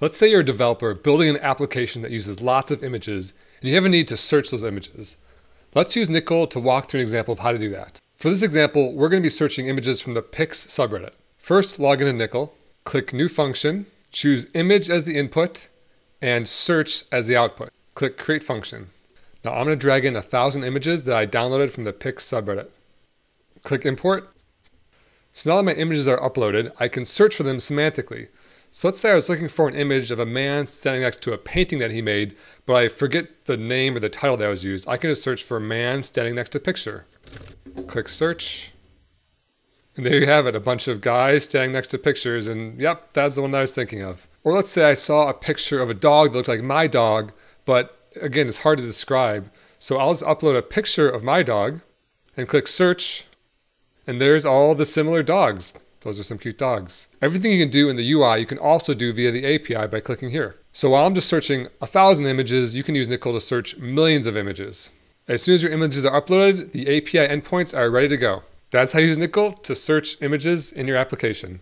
Let's say you're a developer building an application that uses lots of images and you have a need to search those images. Let's use Nyckel to walk through an example of how to do that. For this example, we're going to be searching images from the pics subreddit. First, log into Nyckel, click New Function, choose Image as the input, and Search as the output. Click Create Function. Now I'm going to drag in a thousand images that I downloaded from the pics subreddit. Click Import. So now that my images are uploaded, I can search for them semantically. So let's say I was looking for an image of a man standing next to a painting that he made, but I forget the name or the title that was used. I can just search for man standing next to picture. Click search. And there you have it, a bunch of guys standing next to pictures, and yep, that's the one that I was thinking of. Or let's say I saw a picture of a dog that looked like my dog, but again, it's hard to describe. So I'll just upload a picture of my dog and click search, and there's all the similar dogs. Those are some cute dogs. Everything you can do in the UI, you can also do via the API by clicking here. So while I'm just searching a thousand images, you can use Nyckel to search millions of images. As soon as your images are uploaded, the API endpoints are ready to go. That's how you use Nyckel to search images in your application.